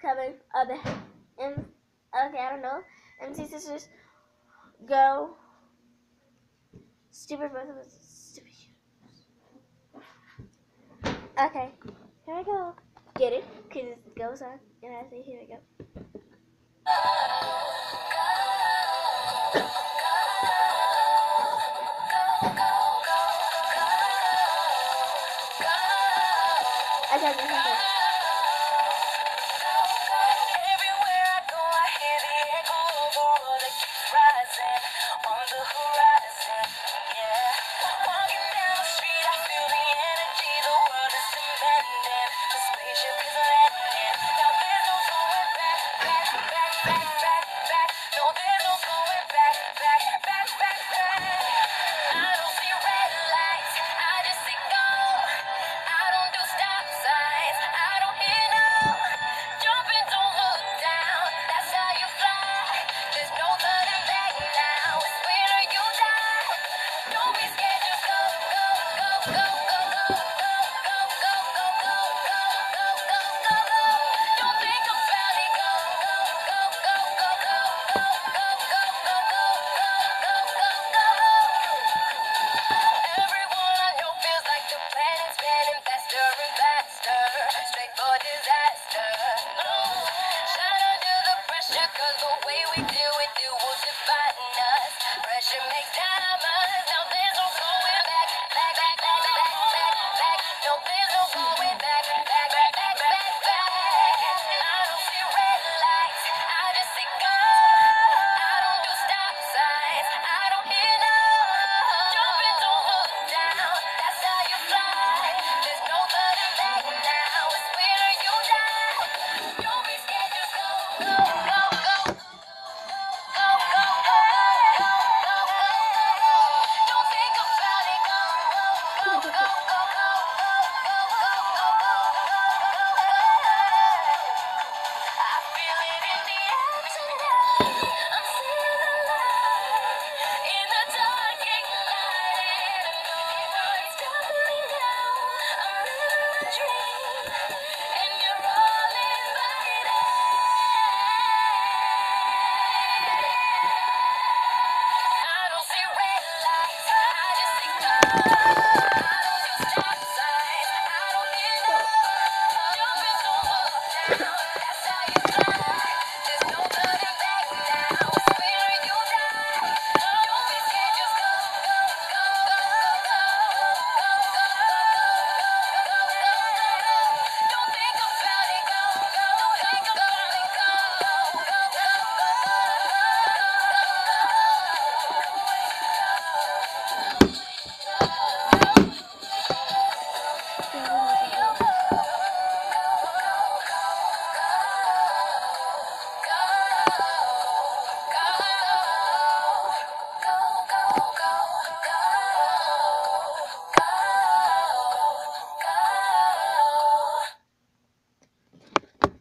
coming other M okay, I don't know. MC Sisters go stupid both of us stupid Okay, here I go. Get it? Cause it goes on and I say here I go. I got this. rising on the horizon, yeah.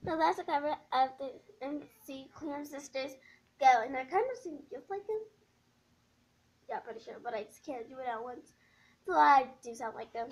The last cover of the McClain Sisters Go, and I kind of sing just like them. Yeah, pretty sure, but I just can't do it at once. So I do sound like them.